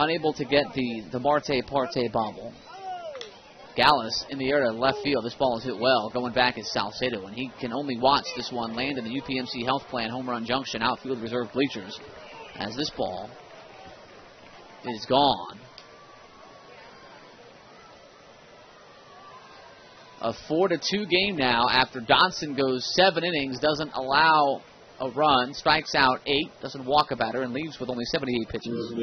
unable to get the, the Marte Parte bobble. Gallas in the air to left field. This ball is hit well. Going back is Salcedo, and he can only watch this one land in the UPMC Health Plan Home Run Junction outfield reserve bleachers as this ball is gone. A four to two game now after Dodson goes seven innings, doesn't allow a run, strikes out eight, doesn't walk a batter, and leaves with only 78 pitches.